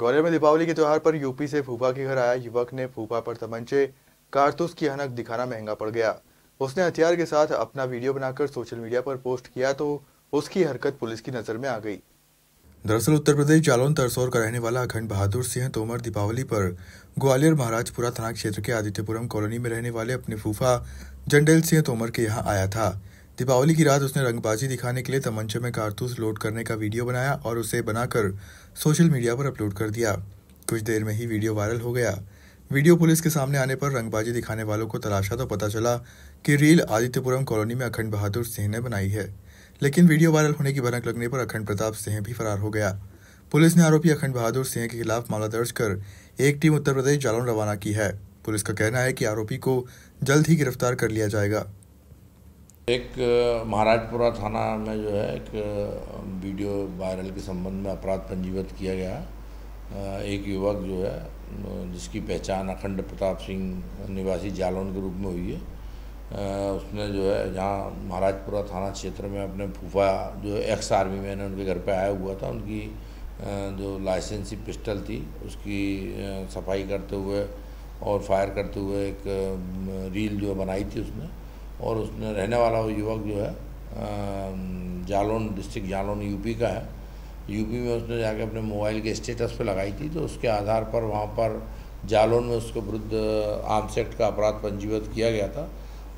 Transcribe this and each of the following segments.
ग्वालियर में दीपावली के त्यौहार पर यूपी से फूफा के घर आया युवक ने फूफा पर तमंचे, कारतूस की हनक दिखाना महँगा पड़ गया। उसने हथियार के साथ अपना वीडियो बनाकर सोशल मीडिया पर पोस्ट किया तो उसकी हरकत पुलिस की नज़र में आ गई। दरअसल उत्तर प्रदेश जालौन, तरसौर का रहने वाला अखंड बहादुर सिंह तोमर दीपावली पर ग्वालियर महाराजपुरा थाना क्षेत्र के आदित्यपुरम कॉलोनी में रहने वाले अपने फूफा जंडेल सिंह तोमर के यहाँ आया था। दीपावली की रात उसने रंगबाजी दिखाने के लिए तमंचे में कारतूस लोड करने का वीडियो बनाया और उसे बनाकर सोशल मीडिया पर अपलोड कर दिया। कुछ देर में ही वीडियो वायरल हो गया। वीडियो पुलिस के सामने आने पर रंगबाजी दिखाने वालों को तलाशा तो पता चला कि रील आदित्यपुरम कॉलोनी में अखंड बहादुर सिंह ने बनाई है। लेकिन वीडियो वायरल होने की भनक लगने पर अखंड प्रताप सिंह भी फरार हो गया। पुलिस ने आरोपी अखंड बहादुर सिंह के खिलाफ मामला दर्ज कर एक टीम उत्तर प्रदेश जालौन रवाना की है। पुलिस का कहना है कि आरोपी को जल्द ही गिरफ़्तार कर लिया जाएगा। एक महाराजपुरा थाना में जो है एक वीडियो वायरल के संबंध में अपराध पंजीबद्ध किया गया। एक युवक जो है जिसकी पहचान अखंड प्रताप सिंह निवासी जालौन के रूप में हुई है। उसने जो है, जहाँ महाराजपुरा थाना क्षेत्र में अपने फूफा जो एक्स आर्मी मैन उनके घर पे आया हुआ था। उनकी जो लाइसेंसी पिस्टल थी, उसकी सफ़ाई करते हुए और फायर करते हुए एक रील जो बनाई थी उसने। और उसमें रहने वाला वो युवक जो है जालौन डिस्ट्रिक्ट जालौन यूपी का है। यूपी में उसने जाके अपने मोबाइल के स्टेटस पे लगाई थी तो उसके आधार पर वहाँ पर जालौन में उसके विरुद्ध आर्म्स एक्ट का अपराध पंजीबद्ध किया गया था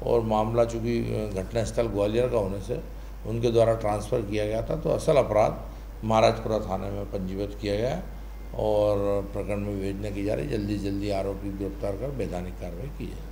और मामला चूँकि घटनास्थल ग्वालियर का होने से उनके द्वारा ट्रांसफ़र किया गया था तो असल अपराध महाराजपुरा थाने में पंजीबद्ध किया गया और प्रकरण में भेजने की जा रही जल्दी जल्दी आरोपी गिरफ़्तार कर वैधानिक कार्रवाई की जाए।